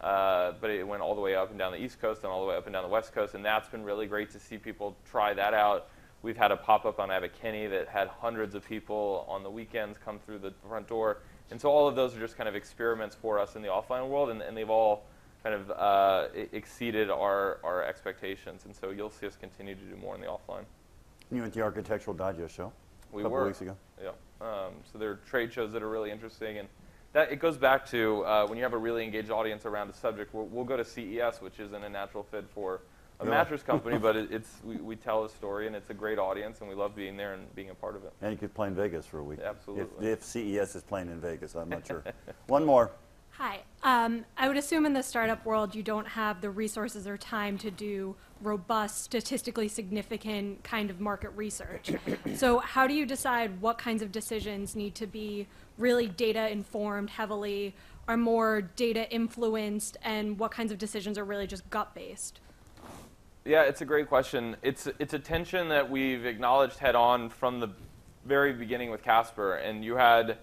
uh, but it went all the way up and down the East Coast and all the way up and down the West Coast, and that's been really great to see people try that out. We've had a pop-up on Abbot-Kinney that had hundreds of people on the weekends come through the front door, and so all of those are just kind of experiments for us in the offline world, and, and they've all kind of uh, exceeded our, our expectations, and so you'll see us continue to do more in the offline. You went to the Architectural Digest show? We a couple were. weeks ago. Yeah. Um, so there are trade shows that are really interesting, and that it goes back to uh, when you have a really engaged audience around a subject. We'll, we'll, go to CES, which isn't a natural fit for a Really? mattress company, but it, it's we, we tell a story, and it's a great audience, and we love being there and being a part of it. And you could play in Vegas for a week. Absolutely. If, if CES is playing in Vegas, I'm not sure. One more. Hi. Um, I would assume in the startup world you don't have the resources or time to do robust, statistically significant kind of market research. so, how do you decide what kinds of decisions need to be really data informed heavily, are more data influenced, and what kinds of decisions are really just gut based? Yeah, it's a great question. It's it's a tension that we've acknowledged head on from the very beginning with Casper, and you had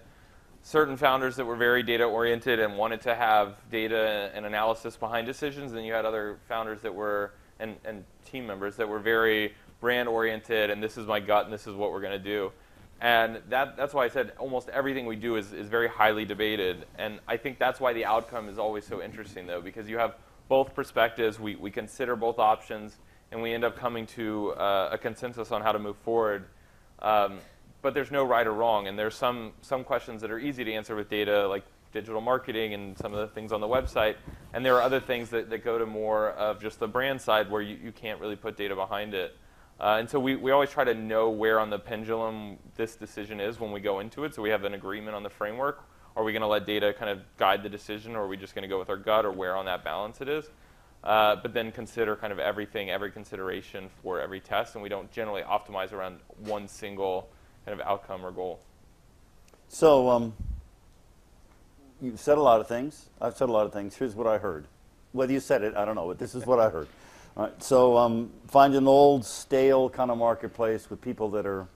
certain founders that were very data oriented and wanted to have data and analysis behind decisions, and you had other founders that were and, and team members that were very brand oriented and this is my gut and this is what we're going to do. And that, that's why I said almost everything we do is, is very highly debated. And I think that's why the outcome is always so interesting, though, because you have both perspectives. We, we consider both options, and we end up coming to uh, a consensus on how to move forward. Um, but there's no right or wrong, and there's some, some questions that are easy to answer with data, like digital marketing and some of the things on the website. And there are other things that, that go to more of just the brand side where you, you can't really put data behind it. Uh, and so we, we always try to know where on the pendulum this decision is when we go into it. So we have an agreement on the framework. Are we going to let data kind of guide the decision, or are we just going to go with our gut, or where on that balance it is? Uh, but then consider kind of everything, every consideration for every test, and we don't generally optimize around one single kind of outcome or goal. So um, you've said a lot of things. I've said a lot of things. Here's what I heard. Whether you said it, I don't know, but this is what I heard. All right, so um, find an old, stale kind of marketplace with people that are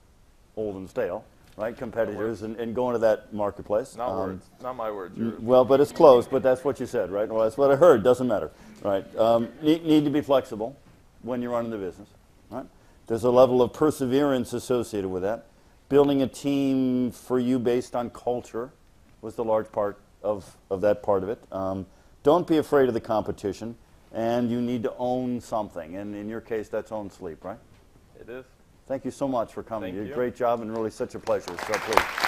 old and stale, right? Competitors, and, and go into that marketplace. Not Um, words, not my words. yours. Well, but it's close, but that's what you said, right? Well, that's what I heard, doesn't matter, right? Um, need, need to be flexible when you're running the business, right? There's a level of perseverance associated with that. Building a team for you based on culture was the large part of, of that part of it. Um, don't be afraid of the competition, and you need to own something. And in your case, that's own sleep, right? It is. Thank you so much for coming. Thank you did a great job and really such a pleasure. So please.